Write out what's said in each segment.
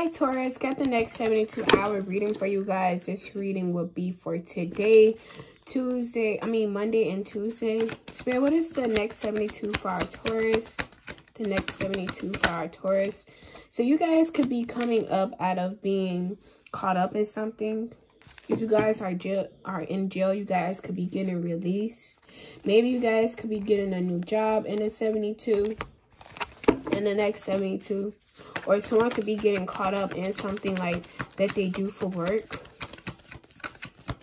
Hi, Taurus. Got the next 72 hour reading for you guys. This reading will be for today, Tuesday, I mean Monday and Tuesday. Spirit, what is the next 72 for our Taurus? The next 72 for our Taurus. So you guys could be coming up out of being caught up in something. If you guys are jail are in jail, you guys could be getting released. Maybe you guys could be getting a new job in a 72. In the next 72. Or someone could be getting caught up in something like that they do for work.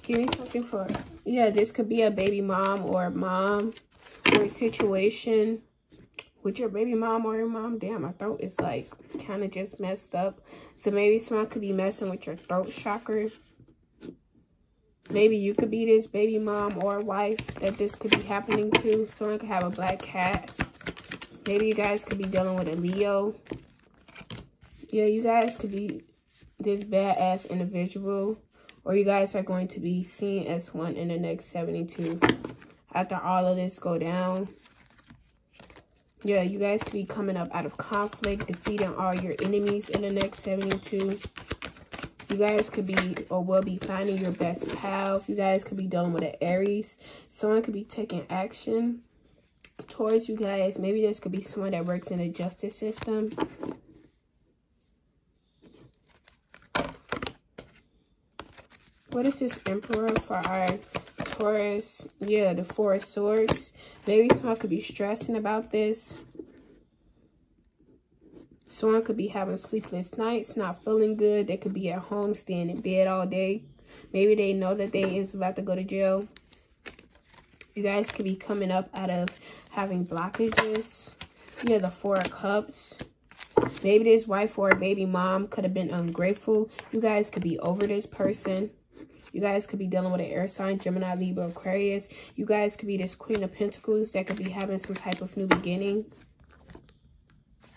Give me something for, yeah, this could be a baby mom or mom or a situation with your baby mom or your mom. Damn, my throat is like kind of just messed up. So maybe someone could be messing with your throat chakra. Maybe you could be this baby mom or wife that this could be happening to. Someone could have a black cat. Maybe you guys could be dealing with a Leo. Yeah, you guys could be this badass individual or you guys are going to be seen as one in the next 72 after all of this go down yeah you guys could be coming up out of conflict defeating all your enemies in the next 72 you guys could be or will be finding your best pal you guys could be dealing with an aries. Someone could be taking action towards you guys maybe this could be someone that works in the justice system What is this Emperor for our Taurus? Yeah, the Four Swords. Maybe someone could be stressing about this. Someone could be having sleepless nights, not feeling good. They could be at home, staying in bed all day. Maybe they know that they is about to go to jail. You guys could be coming up out of having blockages. You Yeah, the Four of Cups. Maybe this wife or baby mom could have been ungrateful. You guys could be over this person. You guys could be dealing with an air sign, Gemini, Libra, Aquarius. You guys could be this Queen of Pentacles that could be having some type of new beginning.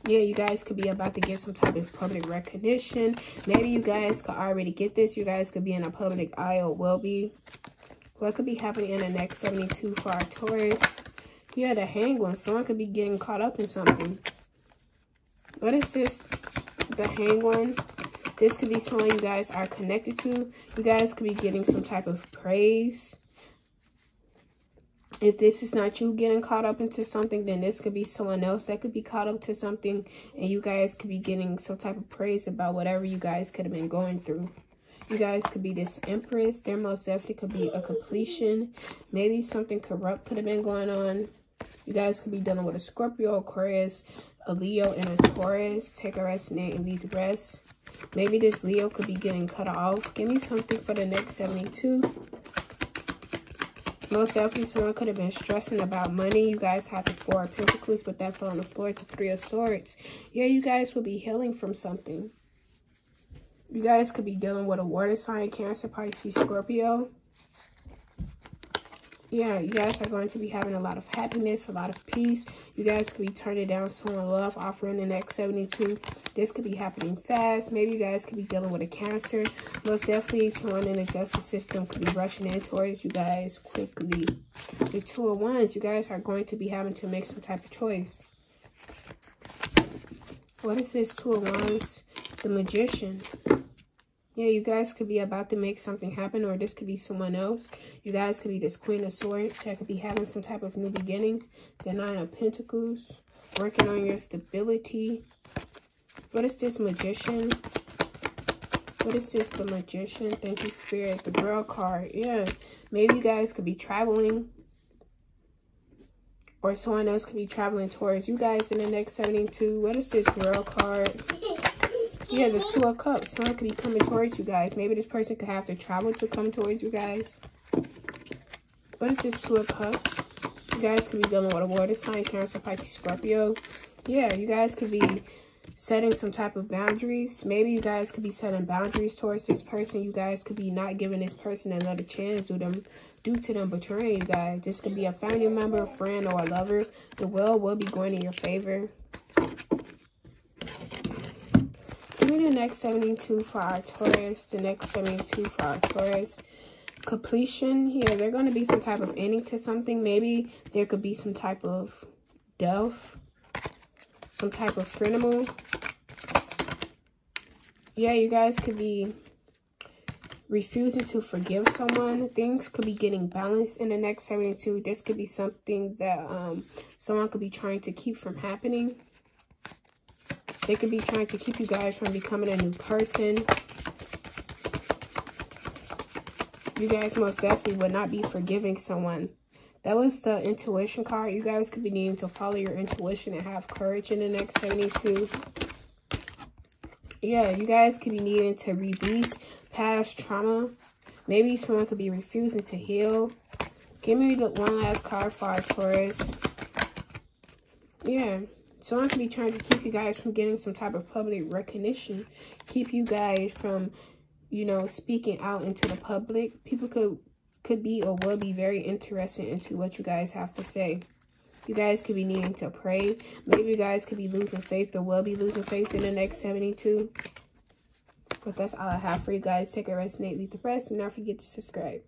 Yeah, you guys could be about to get some type of public recognition. Maybe you guys could already get this. You guys could be in a public eye or will be. What could be happening in the next 72 for our Taurus? Yeah, the hang one. Someone could be getting caught up in something. What is this? The hang one. This could be someone you guys are connected to. You guys could be getting some type of praise. If this is not you getting caught up into something, then this could be someone else that could be caught up to something. And you guys could be getting some type of praise about whatever you guys could have been going through. You guys could be this empress. There most definitely could be a completion. Maybe something corrupt could have been going on. You guys could be dealing with a Scorpio, Aquarius, a Leo, and a Taurus. Take a rest and leave the rest. Maybe this Leo could be getting cut off. Give me something for the next 72. Most definitely someone could have been stressing about money. You guys have the Four of Pentacles, but that fell on the floor the Three of Swords. Yeah, you guys will be healing from something. You guys could be dealing with a water sign, Cancer, Pisces, Scorpio yeah, you guys are going to be having a lot of happiness, a lot of peace. You guys could be turning down someone love, offering the next 72. This could be happening fast. Maybe you guys could be dealing with a cancer. Most definitely, someone in the justice system could be rushing in towards you guys quickly. The two of wands, you guys are going to be having to make some type of choice. What is this two of wands? The magician yeah, you guys could be about to make something happen or this could be someone else. You guys could be this Queen of Swords that could be having some type of new beginning. The Nine of Pentacles, working on your stability. What is this Magician? What is this, the Magician? Thank you, Spirit. The Girl card. Yeah, maybe you guys could be traveling or someone else could be traveling towards you guys in the next 72. What is this Girl card? Yeah, the Two of Cups. Someone could be coming towards you guys. Maybe this person could have to travel to come towards you guys. What is this Two of Cups? You guys could be dealing with a water sign, Cancer, Pisces, Scorpio. Yeah, you guys could be setting some type of boundaries. Maybe you guys could be setting boundaries towards this person. You guys could be not giving this person another chance due, them, due to them betraying you guys. This could be a family member, a friend, or a lover. The will will be going in your favor. Me the next 72 for our Taurus. The next 72 for our Taurus. Completion here. There's going to be some type of ending to something. Maybe there could be some type of death. Some type of frenemy. yeah, you guys could be refusing to forgive someone. Things could be getting balanced in the next 72. This could be something that um, someone could be trying to keep from happening. They could be trying to keep you guys from becoming a new person. You guys most definitely would not be forgiving someone. That was the intuition card. You guys could be needing to follow your intuition and have courage in the next 72 yeah, you guys could be needing to release past trauma. Maybe someone could be refusing to heal. Give me the one last card for our Taurus. Yeah, someone could be trying to keep you guys from getting some type of public recognition. Keep you guys from, you know, speaking out into the public. People could could be or will be very interested into what you guys have to say. You guys could be needing to pray. Maybe you guys could be losing faith or will be losing faith in the next 72. But that's all I have for you guys. Take a rest, Nate. Leave the rest. Do not forget to subscribe.